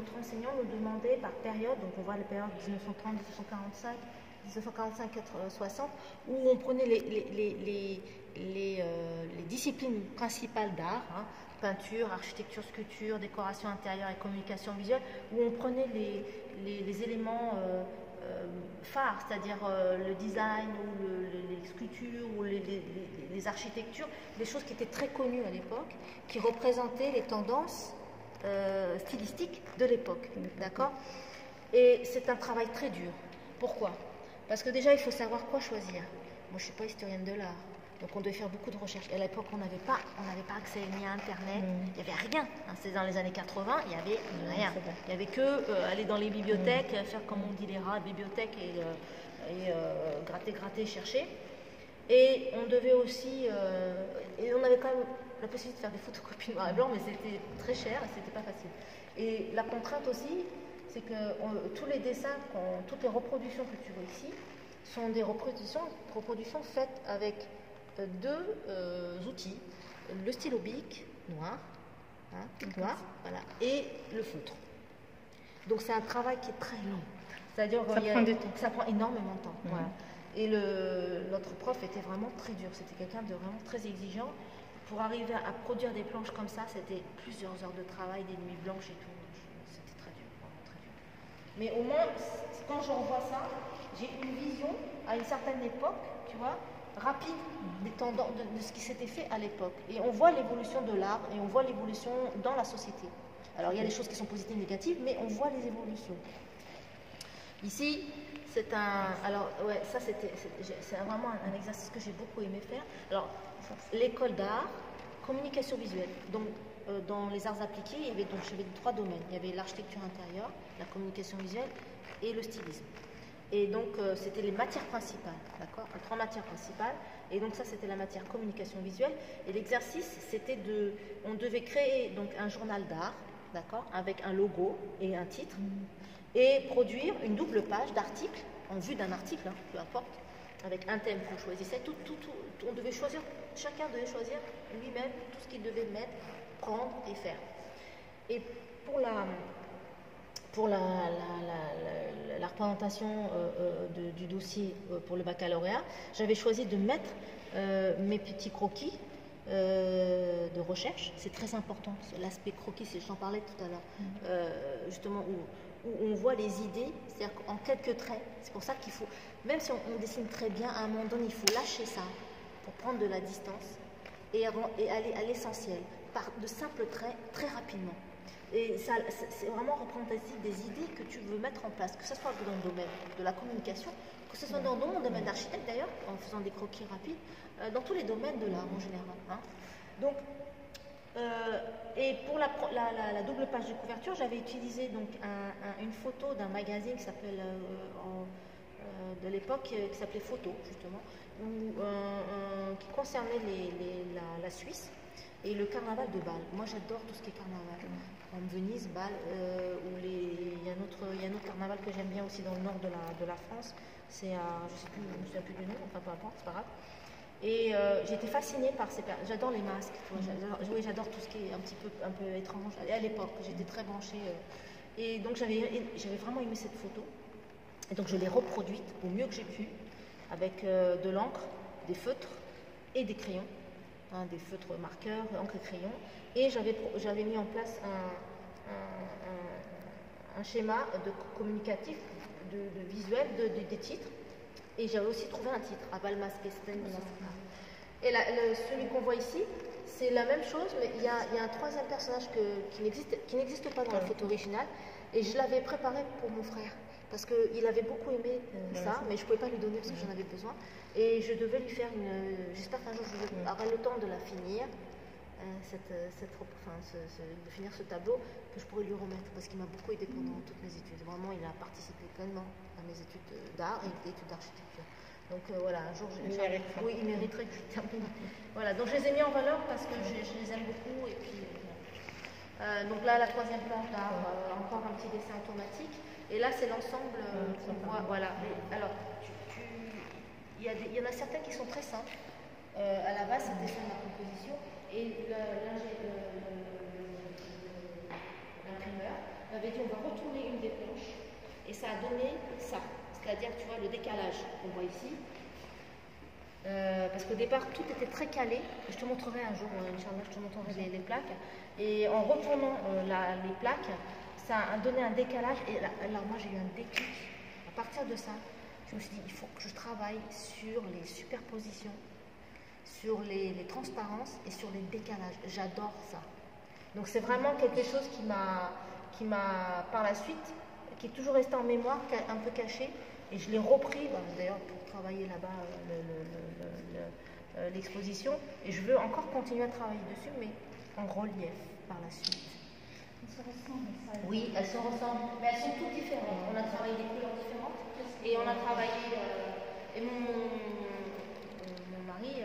notre enseignant nous demandait par période, donc on voit la période 1930, 1945, 1945-60, où on prenait les, euh, disciplines principales d'art, hein, peinture, architecture, sculpture, décoration intérieure et communication visuelle, où on prenait les, éléments euh, euh, phares, c'est-à-dire le design ou les sculptures ou les, architectures, des choses qui étaient très connues à l'époque, qui représentaient les tendances stylistiques de l'époque. D'accord? Et c'est un travail très dur. Pourquoi? Parce que déjà, il faut savoir quoi choisir. Moi, je ne suis pas historienne de l'art. Donc on devait faire beaucoup de recherches. Et à l'époque, on n'avait pas, on n'avait pas accès ni à Internet, mm. il n'y avait rien. Hein, c'est dans les années 80, il n'y avait rien. Il n'y avait que euh, aller dans les bibliothèques, mm. faire comme on dit les rats, bibliothèques et, euh, et euh, gratter, gratter, chercher. Et on devait aussi, et on avait quand même la possibilité de faire des photocopies noir et blanc, mais c'était très cher et c'était pas facile. Et la contrainte aussi, c'est que tous les dessins, toutes les reproductions que tu vois ici, sont des reproductions, reproductions faites avec deux euh, outils, le stylo bic noir, hein, noir voilà, et le feutre. Donc c'est un travail qui est très long. C'est-à-dire ça, prend du temps. ça prend énormément de temps. Et le, notre prof était vraiment très dur. C'était quelqu'un de vraiment très exigeant. Pour arriver à produire des planches comme ça, c'était plusieurs heures de travail, des nuits blanches et tout. C'était très dur, très dur. Mais au moins, quand je revois ça, j'ai une vision à une certaine époque, tu vois, rapide des tendances, de, ce qui s'était fait à l'époque. Et on voit l'évolution de l'art et on voit l'évolution dans la société. Alors il y a des choses qui sont positives et négatives, mais on voit les évolutions. Ici, c'est un. Alors, ouais, ça c'était. C'est vraiment un, exercice que j'ai beaucoup aimé faire. Alors, l'école d'art, communication visuelle. Donc, euh, dans les arts appliqués, il y avait donc trois domaines. Il y avait l'architecture intérieure, la communication visuelle et le stylisme. Et donc, euh, c'était les matières principales, d'accord Trois matières principales. Et donc, ça, c'était la matière communication visuelle. Et l'exercice, c'était de. On devait créer donc un journal d'art, d'accord Avec un logo et un titre. Et produire une double page d'articles, en vue d'un article, hein, peu importe, avec un thème qu'on choisissait. Tout, tout, tout, on devait choisir, chacun devait choisir lui-même tout ce qu'il devait mettre, prendre et faire. Et pour la pour la, représentation euh, euh, du dossier euh, pour le baccalauréat, j'avais choisi de mettre mes petits croquis de recherche. C'est très important, l'aspect croquis, j'en parlais tout à l'heure, mm. justement, où, on voit les idées, c'est-à-dire en quelques traits. C'est pour ça qu'il faut, même si on, dessine très bien, à un moment donné, il faut lâcher ça pour prendre de la distance et, aller à l'essentiel, par de simples traits, très rapidement. Et c'est vraiment représentatif des idées que tu veux mettre en place, que ce soit dans le domaine de la communication, que ce soit dans mon domaine d'architecte d'ailleurs, en faisant des croquis rapides, euh, dans tous les domaines de l'art en général. Hein. Donc, euh, et pour la, double page de couverture, j'avais utilisé donc une photo d'un magazine qui s'appelle euh, de l'époque qui s'appelait Photo justement, qui concernait la, Suisse et le carnaval de Bâle. Moi j'adore tout ce qui est carnaval en Venise, Bâle, euh, il, y a un autre, carnaval que j'aime bien aussi dans le nord de la, France. C'est je sais plus, je me souviens plus du nom, enfin peu importe, c'est pas grave. Et euh, j'étais fascinée par ces J'adore les masques, mm. j'adore tout ce qui est un petit peu, un peu étrange. À l'époque, j'étais très branchée. Euh, et donc j'avais vraiment aimé cette photo. Et donc je l'ai reproduite au mieux que j'ai pu, avec de l'encre, des feutres et des crayons. Hein, des feutres marqueurs, encre et crayon. Et j'avais mis en place un, un, schéma de communicatif, de, visuel des titres. Et j'avais aussi trouvé un titre, à Kesten. Et celui qu'on voit ici, c'est la même chose, mais il y, a, un troisième personnage qui n'existe pas dans la photo originale. Et je l'avais préparé pour mon frère parce qu'il avait beaucoup aimé euh, ça, mais je ne pouvais pas lui donner parce que j'en avais besoin. Et je devais lui faire une. J'espère qu'un jour je aurai le temps de la finir, cette, cette, enfin, de finir ce tableau, que je pourrais lui remettre parce qu'il m'a beaucoup aidé pendant toutes mes études. Vraiment, il a participé pleinement à mes études d'art et d'études d'architecture. Donc euh, voilà, un jour, il oui, il mériterait que je termine. Voilà, donc je les ai mis en valeur parce que je, les aime beaucoup. Et puis, donc là, la troisième planche d'art, encore un petit dessin automatique. Et là, c'est l'ensemble euh, qu'on voit. Voilà. Alors, il y, y, en a certains qui sont très simples. Euh, à la base, c'était sur ma composition. Et l'imprimeur avait dit on va retourner une des planches et ça a donné ça, c'est-à-dire tu vois le décalage qu'on voit ici. Euh, parce qu'au départ tout était très calé, je te montrerai un jour, euh, Inch'Allah, je te montrerai les, plaques. Et en retournant euh, les plaques, ça a donné un décalage et là, moi j'ai eu un déclic. À partir de ça, je me suis dit il faut que je travaille sur les superpositions, sur les transparences et sur les décalages. J'adore ça. Donc c'est vraiment quelque chose qui m'a, qui m'a par la suite, qui est toujours resté en mémoire, un peu caché, et je l'ai repris, bah, d'ailleurs pour travailler là-bas euh, euh, l'exposition, et je veux encore continuer à travailler dessus, mais en relief par la suite. Elles se ressemblent, ça. Oui, elles se ressemblent, mais elles sont toutes différentes. On a travaillé des couleurs différentes, et on a travaillé, euh, et mon, mon mari,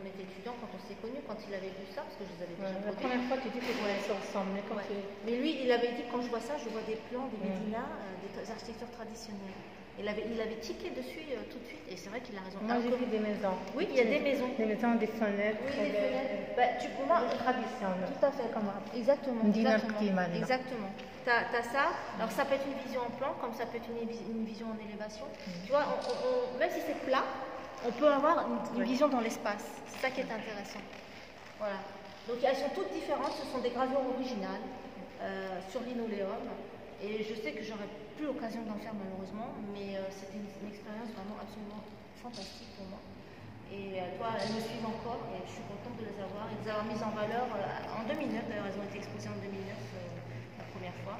on était étudiant, quand on s'est connus, quand il avait vu ça, parce que je les avais déjà La première fois, tu dis que ouais, ça ressemble. Mais, quand mais lui, il avait dit, quand je vois ça, je vois des plans, des médinas, euh, des architectures traditionnelles. Il avait, il avait tiqué dessus euh, tout de suite, et c'est vrai qu'il a raison. Moi, j'ai vu des maisons. Oui, il y a des maisons. Des maisons, des fenêtres. Oui, des fenêtres. Bah, tu, moi, tradition. Tout à fait. Comme, exactement. Exactement. exactement. Tu as, ça. Alors, ça peut être une vision en plan, comme ça peut être une, une vision en élévation. Mm. Tu vois, même si c'est plat, on peut avoir une, vision dans l'espace. C'est ça qui est intéressant. Voilà. Donc elles sont toutes différentes, ce sont des gravures originales euh, sur linoléum. Et je sais que j'aurais plus l'occasion d'en faire malheureusement, mais euh, c'était une, expérience vraiment absolument fantastique pour moi. Et euh, toi, elles me suivent encore et je suis contente de les avoir et de les avoir mises en valeur en 2009. D'ailleurs, elles ont été exposées en 2009 la première fois.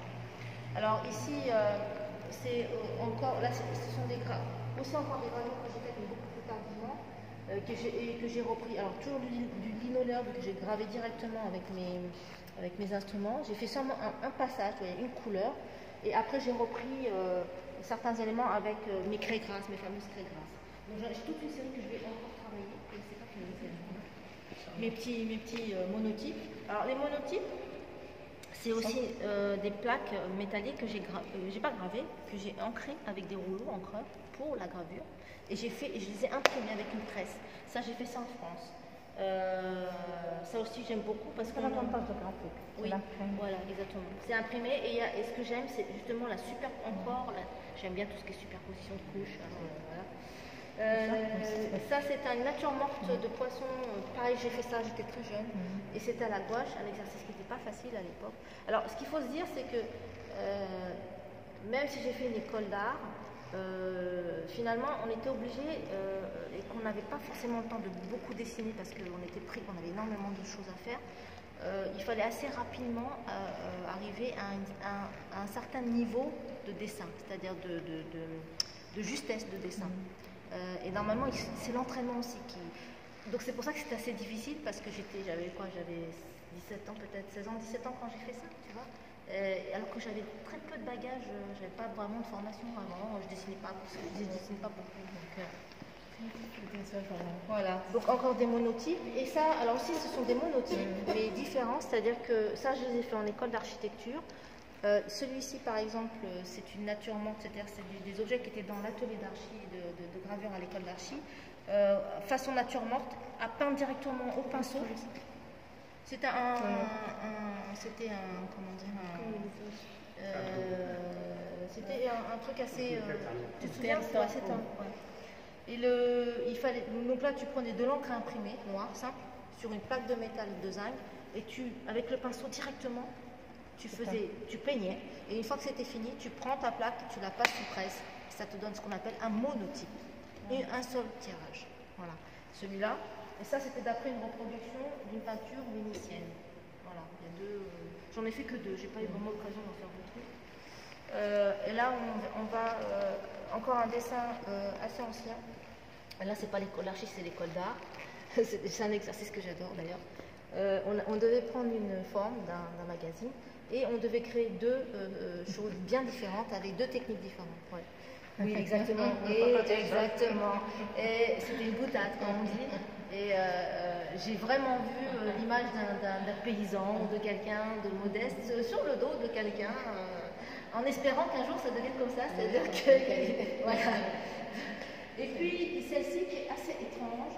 Alors ici, c'est encore, là, ce sont des aussi encore des gravures que j'ai faites beaucoup euh, que j'ai repris. Alors, toujours du, du linoléum que j'ai gravé directement avec mes, avec mes instruments. J'ai fait seulement un, passage, une couleur. Et après, j'ai repris euh, certains éléments avec euh, mes craies grasses, mes fameuses craies grasses. Donc, j'ai toute une série que je vais encore travailler. Et c'est pas fini, mes petits, mes petits monotypes. Alors, les monotypes, c'est aussi des plaques métalliques que j'ai j'ai pas gravées, que j'ai ancrées avec des rouleaux encreurs pour la gravure. Et j'ai fait, je les ai imprimés avec une presse. Ça, j'ai fait ça en France. Euh, ça aussi, j'aime beaucoup parce que. C'est photographique. Oui, voilà, exactement. C'est imprimé et, y a, et, ce que j'aime, c'est justement la super encore. J'aime bien tout ce qui est superposition de couches. Euh, ça, c'est une nature morte de poisson. Pareil, j'ai fait ça, j'étais très jeune. Mhm. Et c'était à la gouache, un exercice qui n'était pas facile à l'époque. Alors, ce qu'il faut se dire, c'est que euh, même si j'ai fait une école d'art, euh, finalement, on était obligé euh, et qu'on n'avait pas forcément le temps de beaucoup dessiner parce qu'on était pris, qu'on avait énormément de choses à faire. Euh, il fallait assez rapidement arriver à un, certain niveau de dessin, c'est-à-dire de, justesse de dessin. Mm. Et normalement, c'est l'entraînement aussi qui. Donc c'est pour ça que c'était assez difficile parce que j'étais, j'avais quoi, j'avais 17 ans peut-être, 16 ans, 17 ans quand j'ai fait ça, tu vois. Euh, alors que j'avais très peu de bagages, euh, j'avais pas vraiment de formation vraiment, je dessinais pas, je dessinais pas beaucoup. Donc, euh, voilà, donc encore des monotypes. Et ça, alors aussi, ce sont des monotypes, mais différents, c'est-à-dire que ça, je les ai fait en école d'architecture. Celui-ci, par exemple, c'est une nature morte, c'est-à-dire c'est des, objets qui étaient dans l'atelier d'archi, de, de, gravure à l'école d'archi, façon nature morte, à peindre directement au pinceau. C'était un, c'était un, comment dire, un, euh, c'était un, truc assez, euh, tu te souviens, assez Et le, il fallait, donc là, tu prenais de l'encre imprimée, noire, simple, sur une plaque de métal de zinc, et tu, avec le pinceau directement, tu faisais, tu peignais, et une fois que c'était fini, tu prends ta plaque, tu la passes sous presse, ça te donne ce qu'on appelle un monotype, et un seul tirage. Voilà. Celui-là, et ça, c'était d'après une reproduction d'une peinture vénitienne. Voilà, il y a deux. Euh, j'en ai fait que deux, j'ai pas eu vraiment l'occasion d'en faire d'autres. Euh, et là, on, va euh, encore un dessin assez ancien. Là, c'est pas l'école d'archi, c'est l'école d'art. c'est un exercice que j'adore d'ailleurs. On, devait prendre une forme d'un magazine et on devait créer deux choses bien différentes avec deux techniques différentes. Oui, exactement. Et, exactement. Et c'était une boutade, comme on dit. Et euh, euh, j'ai vraiment vu euh, l'image d'un paysan ou de quelqu'un de modeste sur le dos de quelqu'un, en espérant qu'un jour ça devienne comme ça, c'est-à-dire que. voilà. Et puis celle-ci qui est assez étrange,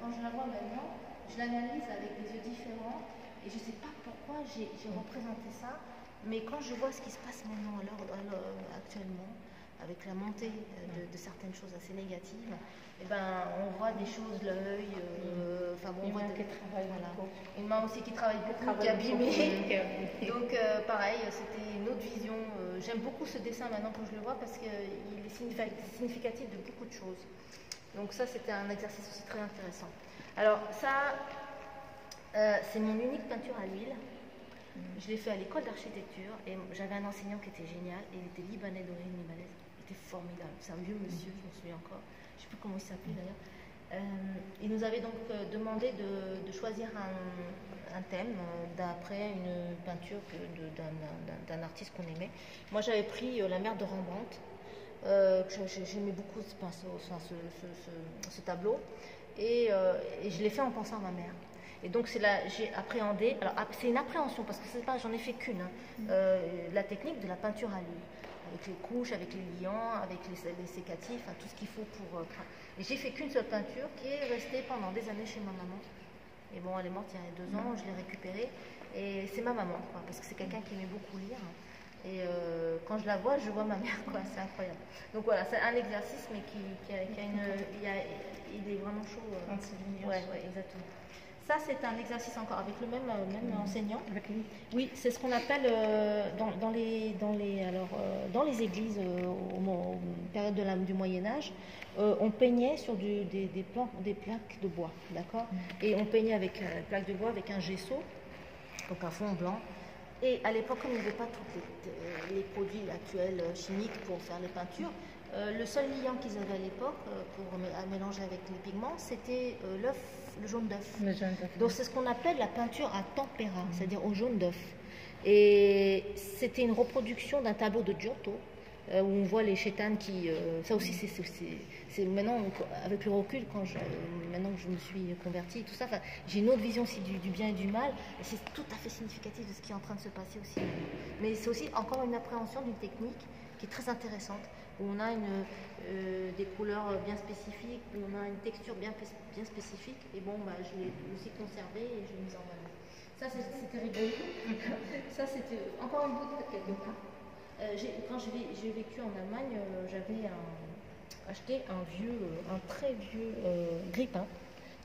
quand je la vois maintenant, je l'analyse avec des yeux différents et je ne sais pas pourquoi j'ai représenté ça. Mais quand je vois ce qui se passe maintenant, à l'heure- actuellement, avec la montée euh, de, de certaines choses assez négatives, eh ben, on voit des choses, l'œil, euh, enfin bon, on voit manque des- de travail voilà. beaucoup. Une main aussi qui travaille beaucoup, qui est Travaille abîmée. qui. Donc euh, pareil, c'était une autre vision. Euh, J'aime beaucoup ce dessin maintenant quand je le vois parce qu'il est signifi- significatif de beaucoup de choses. Donc ça, c'était un exercice aussi très intéressant. Alors ça, euh, c'est mon unique peinture à l'huile. Je l'ai fait à l'école d'architecture et j'avais un enseignant qui était génial. Il était libanais d'origine libanaise. Il était formidable. C'est un vieux monsieur, je m'en souviens encore. Je ne sais plus comment il s'appelait d'ailleurs. Euh, il nous avait donc euh, demandé de, choisir un, thème d'après une peinture d'un- artiste qu'on aimait. Moi, j'avais pris La mer de Rembrandt. Euh, J'aimais beaucoup ce, pinceau, enfin, ce, ce- ce- ce tableau. Et, euh, et je l'ai fait en pensant à ma mère. Et donc c'est là, j'ai appréhendé. Alors c'est une appréhension parce que c'est pas, j'en ai fait qu'une. hein, euh, la technique de la peinture à l'huile, avec les couches, avec les liants, avec les, les sécatifs, enfin, tout ce qu'il faut pour. euh, et j'ai fait qu'une seule peinture qui est restée pendant des années chez ma maman. Et bon, elle est morte il y a deux ans, je l'ai récupérée. Et c'est ma maman, quoi, parce que c'est quelqu'un qui aimait beaucoup lire. Et euh, quand je la vois, je vois ma mère, quoi, c'est incroyable. Donc voilà, c'est un exercice, mais qui, qui a, qui a une. Il, y a- il est vraiment chaud. euh. Ouais, exactement. Ça, c'est un exercice encore avec le même, euh, même enseignant. Avec lui. Oui, c'est ce qu'on appelle euh, dans, dans les, dans, les, alors, dans les églises au, au période de la- du Moyen Âge, on peignait sur du- des, des, plans- des plaques de bois, d'accord? Et on peignait avec euh, plaques de bois avec un gesso, donc un fond blanc. Et à l'époque, comme il n'y avait pas tous les, euh, les produits actuels euh, chimiques pour faire les peintures, euh, le seul liant qu'ils avaient à l'époque pour à mélanger avec les pigments, c'était l'œuf, le jaune d'œuf. Donc c'est ce qu'on appelle la peinture à tempéra, c'est-à-dire au jaune d'œuf. Et c'était une reproduction d'un tableau de Giotto, où on voit les chétanes qui... euh, ça aussi, c'est, c'est- maintenant, avec le recul, quand je, maintenant que je me suis convertie, tout ça, j'ai une autre vision aussi du, du bien et du mal, et c'est tout à fait significatif de ce qui est en train de se passer aussi. Mais c'est aussi encore une appréhension d'une technique qui est très intéressante, où on a une, euh, des couleurs bien spécifiques, où on a une texture bien, bien spécifique, et bon, bah, je l'ai aussi conservé et je l'ai mise en valeur. Ça, c'était rigolo. Ça, c'était encore une beauté quelque part. Euh, quand j'ai vé- j'ai vécu en Allemagne, euh, j'avais acheté un vieux, euh, un très vieux grille-pain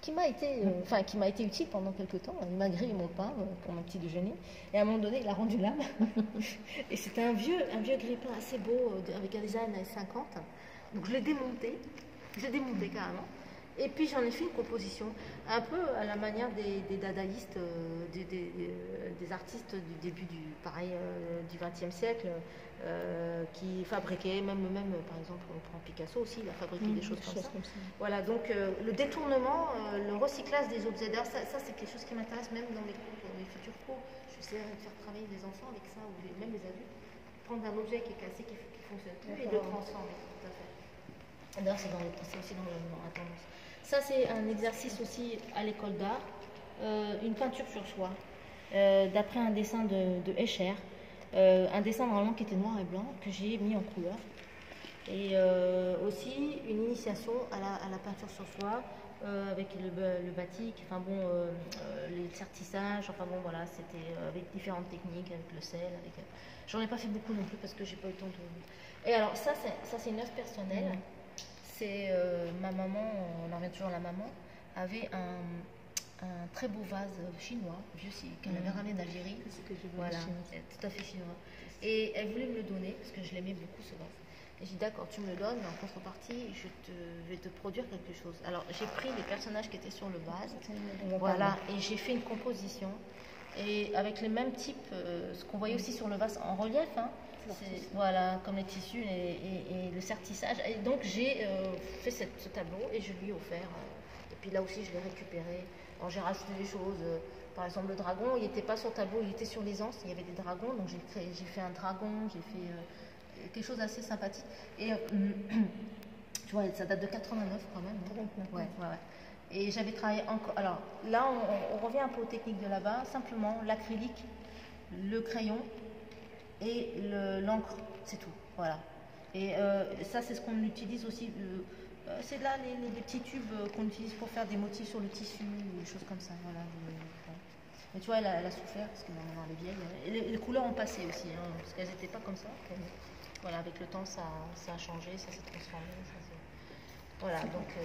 qui m'a été, euh, enfin qui m'a été utile pendant quelques temps. Il m'a grillé mon pain euh, pour mon petit déjeuner et à un moment donné, il a rendu l'âme. et c'était un vieux, un vieux grille-pain assez beau euh, avec un design années 50. Donc je l'ai démonté, je l'ai démonté carrément. Et puis j'en ai fait une composition, un peu à la manière des, des dadaïstes, euh, des, des- euh, des artistes du début du pareil euh, du XXe siècle, euh, qui fabriquaient, même, même par exemple, on prend Picasso aussi, il a fabriqué des choses comme ça. Voilà, donc le détournement, le recyclage des objets d'art, ça, ça, c'est quelque chose qui m'intéresse même dans les cours, dans les futurs cours. J'essaie de faire travailler les enfants avec ça, ou même les adultes. Prendre un objet qui est cassé, qui ne fonctionne plus, et le transformer. Tout à fait. D'ailleurs, c'est aussi dans la tendance. Ça, c'est un exercice aussi à l'école d'art, euh, une peinture sur soi, euh, d'après un dessin de, Escher, euh, un dessin normalement qui était noir et blanc, que j'ai mis en couleur. Et aussi une initiation à la, peinture sur soi, euh, avec le, le batik, enfin bon, les sertissages, enfin bon voilà, c'était avec différentes techniques, avec le sel, J'en ai pas fait beaucoup non plus parce que j'ai pas eu le temps de. Et alors ça, c'est une œuvre personnelle. C'est euh, ma maman, on en revient toujours à la maman, avait un, un très beau vase chinois, vieux qu'elle avait ramené d'Algérie. C'est ce que je Voilà, tout à fait chinois. Et elle voulait me le donner parce que je l'aimais beaucoup ce vase. Et j'ai dit d'accord, tu me le donnes, mais en contrepartie, je te, vais te produire quelque chose. Alors j'ai pris les personnages qui étaient sur le vase, voilà, et j'ai fait une composition. Et avec les mêmes types, euh, ce qu'on voyait aussi sur le vase en relief, hein, voilà, comme les tissus et, et- et le sertissage. Et donc j'ai euh, fait cette- ce tableau et je lui ai offert. euh, et puis là aussi, je l'ai récupéré. Alors j'ai rajouté des choses. euh, par exemple, le dragon, il n'était pas sur le tableau, il était sur les anses. Il y avait des dragons, donc j'ai créé- j'ai fait un dragon, j'ai fait quelque chose d'assez sympathique. Et tu vois, ça date de 89 quand même. hein. Ouais, ouais, ouais. Et j'avais travaillé encore. Alors là, on, on revient un peu aux techniques de là-bas. Simplement l'acrylique, le crayon et le- l'encre, c'est tout. Voilà. Et euh, ça, c'est ce qu'on utilise aussi. euh, c'est là les, petits tubes qu'on utilise pour faire des motifs sur le tissu ou des choses comme ça. Voilà. Mais tu vois, elle a, souffert parce que maintenant elle est vieille. Et les, couleurs ont passé aussi, hein, parce qu'elles n'étaient pas comme ça. Voilà, avec le temps, ça, a changé, ça s'est transformé. voilà, donc. euh,